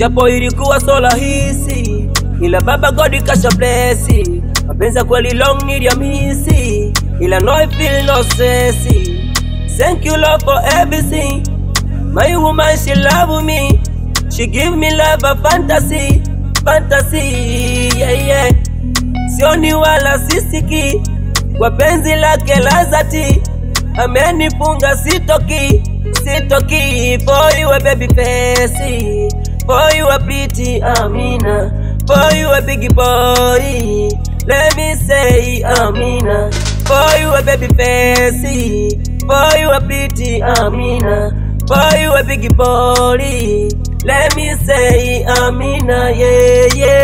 japo ilikuwa so rahisi, ila baba God kasha blessi. Mapenzi kweli long niliamisi, ila no I feel no stress. Thank you Lord for everything. My woman she love me, she give me love a fantasy, fantasy, yeah yeah. Sioni wala sisiki, kwa penzi lake la dhati amenifunga sitoki, sitoki. For you baby face, for you a pretty Amina, for you a big boy. Let me say Amina, for you a baby face, for you a pretty Amina, for you a big boy. Let me say Amina, yeah yeah.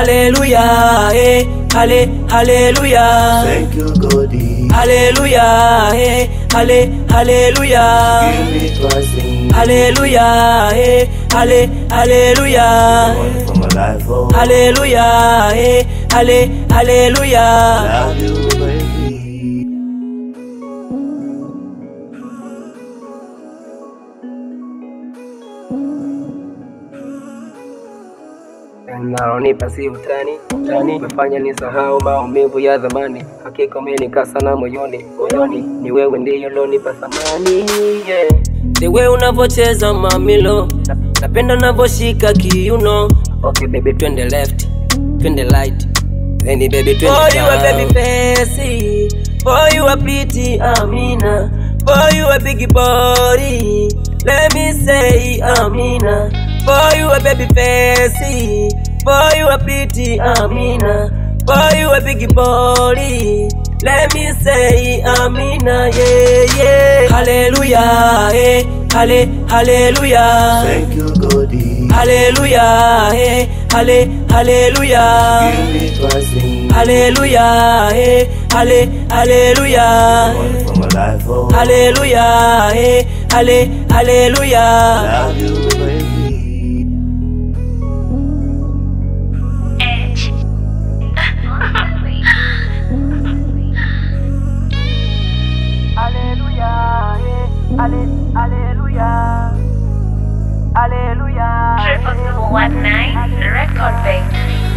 Hallelujah, eh, halle, hallelujah. Thank you, Godi. Hallelujah, eh, halle, hallelujah. Give me blessing. Hallelujah, eh, halle, hallelujah. For my life, oh. Hallelujah, eh, halle, hallelujah. Love you, baby. Nalonipa si utani, utani umefanya nisahau maumivu ya zamani. Hakika umenikaa sana moyoni, moyoni ni wewe ndiye lonipa thamani yeah. Way unavocheza mamilo, napenda unavoshika kiuno. Okay baby, twende left, twende light, then baby twende oh, you are baby fancy, boy you are pretty Amina, boy you are big body. Let me say Amina, for you a baby face, for you a pretty Amina, for you a big body. Let me say Amina, yeah yeah. Hallelujah, eh, halle, hallelujah. Thank you, God Hallelujah, eh, halle, hallelujah. Give me blessing. Hallelujah, eh, halle, hallelujah. One for my life, oh. Hallelujah, eh, halle, hallelujah. Love you, One Night Record Band.